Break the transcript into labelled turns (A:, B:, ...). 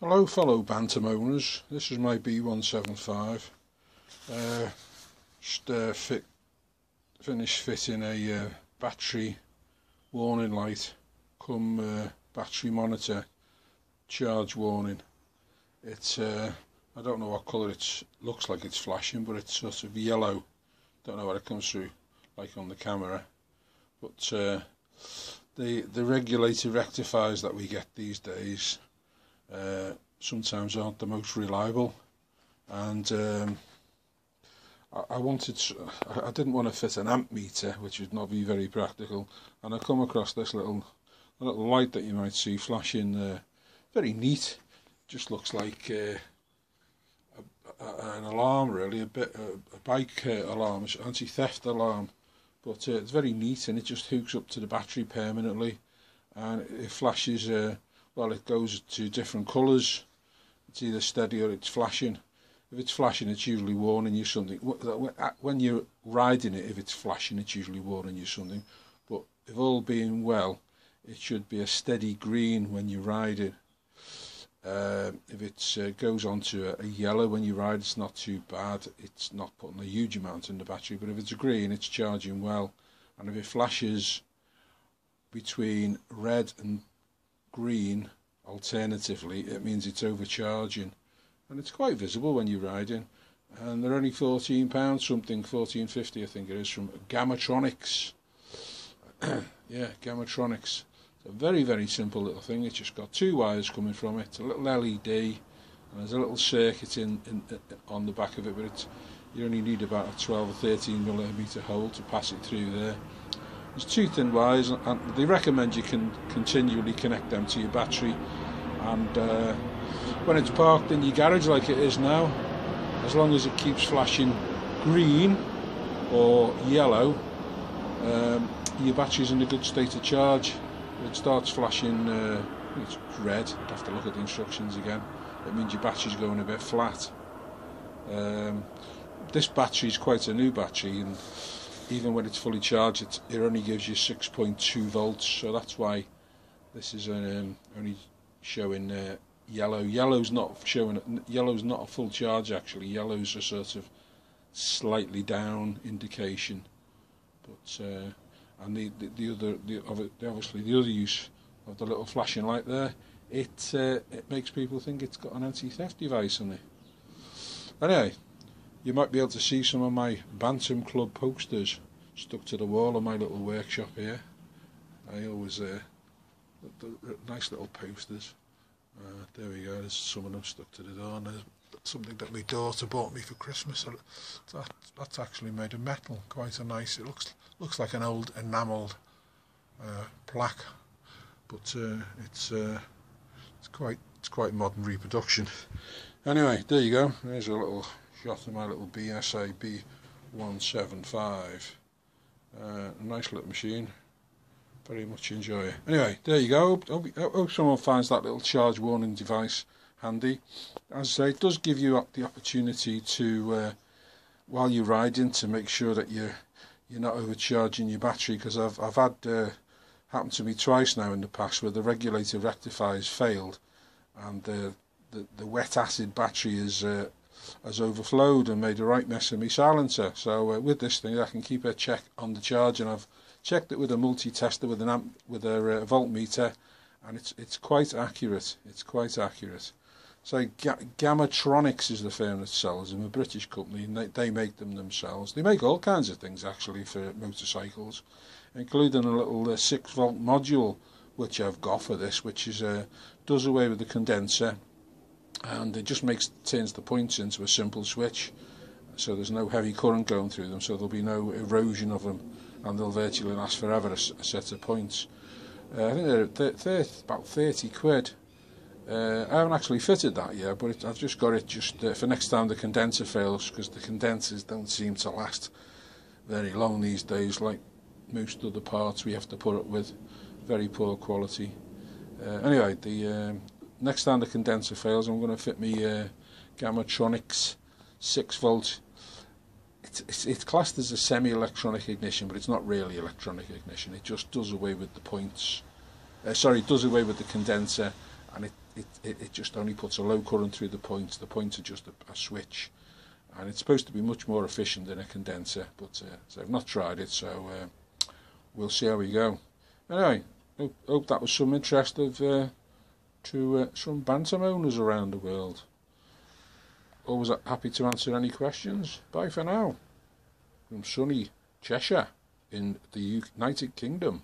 A: Hello fellow Bantam owners, this is my B175. Uh, just uh, fit, finished fitting a uh, battery warning light come uh, battery monitor charge warning. It's, uh, I don't know what colour it looks like it's flashing but it's sort of yellow. Don't know what it comes through like on the camera. But uh, the, the regulator rectifiers that we get these days uh, sometimes aren't the most reliable. And um, I, wanted, I didn't want to fit an amp meter which would not be very practical. And I come across this little little light that you might see flashing uh, very neat. Just looks like uh, a, a, an alarm really a bit a, a bike uh, alarm anti-theft alarm. But uh, it's very neat and it just hooks up to the battery permanently. And it flashes uh, well it goes to different colours. It's either steady or it's flashing. If it's flashing it's usually warning you something. When you're riding it if it's flashing it's usually warning you something. But if all being well it should be a steady green when you ride it uh, if it uh, goes on to a, a yellow when you ride it's not too bad. It's not putting a huge amount in the battery but if it's a green it's charging well. And if it flashes between red and green alternatively it means it's overcharging. And it's quite visible when you're riding. And they're only 14 pounds something 14.50 I think it is from Gammatronix. Yeah Gammatronix. It's a very very simple little thing. It's just got two wires coming from it. A little LED and there's a little circuit in, in, in on the back of it but it's you only need about a 12 or 13 millimeter hole to pass it through there there's two thin wires and they recommend you can continually connect them to your battery. And uh, when it's parked in your garage like it is now as long as it keeps flashing green or yellow um, your battery's in a good state of charge. It starts flashing uh, it's red. I'd have to look at the instructions again. It means your battery's going a bit flat. Um, this battery is quite a new battery and even when it's fully charged it, it only gives you 6.2 volts so that's why this is um, only showing uh, yellow. Yellow's not showing yellow's not a full charge actually. Yellow's a sort of slightly down indication. But uh, and the, the, the other the, obviously the other use of the little flashing light there it uh, it makes people think it's got an anti-theft device on it. Anyway you might be able to see some of my Bantam Club posters stuck to the wall of my little workshop here. I always, uh, nice little posters. Uh, there we go, there's some of them stuck to the door. And there's something that my daughter bought me for Christmas. That, that's actually made of metal, quite a nice, it looks looks like an old enamelled uh, plaque, but uh, it's uh, it's quite it's quite modern reproduction. Anyway, there you go. There's a little shot of my little BSA B175. Uh, nice little machine. Very much enjoy it. Anyway, there you go. Hope, hope someone finds that little charge warning device handy. As I say, it does give you the opportunity to, uh, while you're riding, to make sure that you're you're not overcharging your battery. Because I've I've had uh, happened to me twice now in the past where the regulator rectifiers failed, and the the, the wet acid battery is uh, has overflowed and made a right mess of my silencer. So uh, with this thing I can keep a check on the charge and I've checked it with a multi-tester with an amp with a uh, voltmeter and it's it's quite accurate. It's quite accurate. So Ga Gammatronix is the firm that sells them, a British company, and they, they make them themselves. They make all kinds of things actually for motorcycles, including a little uh, 6 volt module which I've got for this, which is uh, does away with the condenser and it just makes turns the points into a simple switch. So there's no heavy current going through them so there'll be no erosion of them and they'll virtually last forever a, a set of points. Uh, I think they're th th about 30 quid. Uh, I haven't actually fitted that yet but it, I've just got it just uh, for next time the condenser fails because the condensers don't seem to last very long these days like most of the parts we have to put up with. Very poor quality. Uh, anyway the um, next time the condenser fails, I'm going to fit me uh, Gammatronix 6 volt. It's, it's, it's classed as a semi-electronic ignition, but it's not really electronic ignition. It just does away with the points. Uh, sorry, it does away with the condenser, and it, it, it, it just only puts a low current through the points. The points are just a, a switch, and it's supposed to be much more efficient than a condenser, but uh, so I've not tried it, so uh, we'll see how we go. Anyway, hope, hope that was some interest of... Uh, to uh, some bantam owners around the world. Always happy to answer any questions. Bye for now. From sunny Cheshire in the United Kingdom.